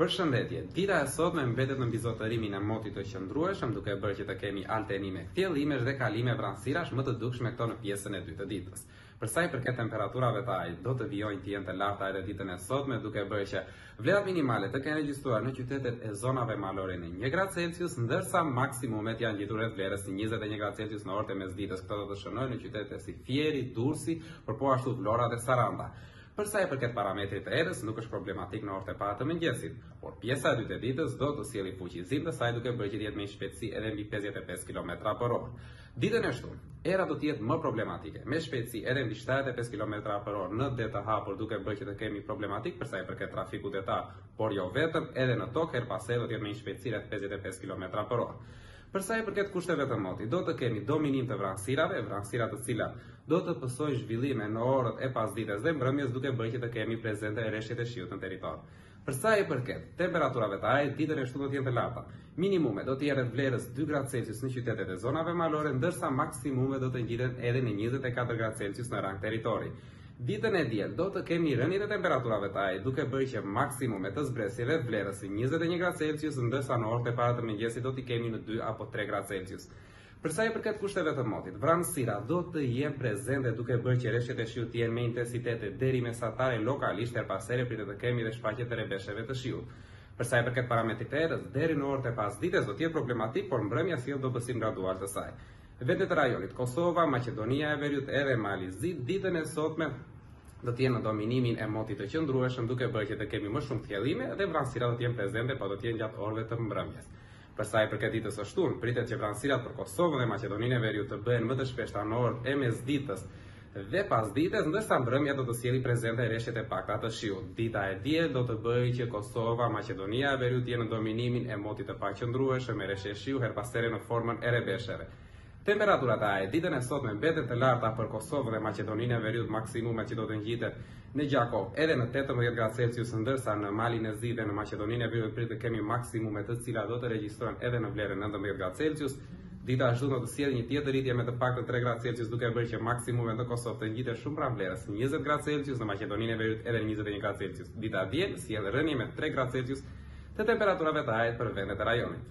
Përshëndetje! Dita e sotme mbetet në mbizotërimin e motit të qëndrueshëm, duke bërë që të kemi alternime kthjellimesh dhe kalime vranësirash më të dukshme këto në pjesën e dytë të ditës. Për sa i përket temperaturave të ajrit, do të vijojnë të jenë të larta edhe ditën e sotme, duke bërë që vlerat minimale të kenë regjistruar në qytetet e zonave malore në një gradë Celsius, ndërsa maksimumet janë ngjitur rreth vlerës së njëzet e një gradë Celsius në orët e mesditës. Këto do të shënojnë në qytete si Fieri, Durrësi, por po ashtu Vlora dhe Saranda. Për sa i përket parametrit të erës, nuk është problematik në orët e para të mëngjesit, por pjesa e dytë e ditës do të sjellë fuqizim të saj duke bërë që të jetë me një shpejtësi edhe mbi 55 kilometra për orë. Ditën e shtunë, era do të jetë më problematike, me shpejtësi edhe mbi 75 kilometra për orë në det të hapur, duke bërë që të kemi problematikë për sa i përket trafikut detar, por jo vetëm, edhe në tokë herë pas here do të jetë me një shpejtësi rreth 55 kilometra për orë. Për sa i përket kushteve të motit, do të kemi dominim të vranësirave, vranësira të cilat do të pësojnë zhvillime në orët e pasdites dhe mbrëmjes duke bërë që të kemi prezente reshjet e shiut në territor. Për sa i përket temperaturave të ajrit, ditën e shtunë do të jenë të larta. Minimumet do të jenë rreth vlerës 2 gradë Celsius në qytetet e zonave malore, ndërsa maksimumet do të ngjiten edhe në 24 gradë Celsius në rang territori. Ditën e diel do të kemi rënie të temperaturave të ajrit, duke bërë që maksimumet të zbresin rreth vlerës së njëzet e një gradë Celsius, ndërsa në orët e para të mëngjesit do t'i kemi në dy apo tre gradë Celsius. Për sa i përket kushteve të motit, vranësirat do të jenë prezente duke bërë që reshjet e shiut të jenë me intensitete deri mesatare lokalisht herë pas here pritet të kemi dhe shfaqje të rebesheve të shiut. Për sa i përket parametrit të erës, deri në orët e pasdites do të jetë problematik, por mbrëmja sjell dobësim gradual të saj. Vendet e rajonit, Kosova, Maqedonia e Veriut edhe Mali i Zi, ditën e sotme do të jenë në dominimin e motit të qëndrueshëm, duke bërë që të kemi më shumë kthjellime dhe vranësirat do të jenë prezente, po do të jenë gjatë orëve të mbrëmjes. Për sa i përket ditës së shtunë, pritet që vranësirat për Kosovën dhe Maqedoninë e Veriut të bëhen më të shpeshta në orët e mesditës, Dhe pasdites, ndërsa mbrëmja do të sjellë prezente reshjet e pakta të shiut, dita e diel do të bëjë që Kosova, Maqedonia e Veriut të jenë në dominimin e motit të paqëndrueshëm me reshje shiu herë pas here në formën e rebesheve. Temperaturat e ajrit ditën e sotme mbeten të larta për Kosovën dhe Maqedoninë e Veriut, maksimumet që do të ngjiten në Gjakovë edhe në 18 gradë Celsius, ndërsa në Malin e Zi dhe në Maqedoninë e Veriut pritet të kemi maksimume të cilat do të regjistrojnë edhe në vlerën 19 gradë Celsius. Dita e shtunë do të sjellë një tjetër rritje me të paktën tre gradë Celsius duke bërë që maksimumet në Kosovë të ngjiten shumë pranë vlerës, njëzet gradë Celsius në Maqedoninë e Veriut edhe njëzet e një gradë Celsius. Dita e diel sjell rënie me tre gradë Celsius të temperaturave të ajrit për vendet e rajonit.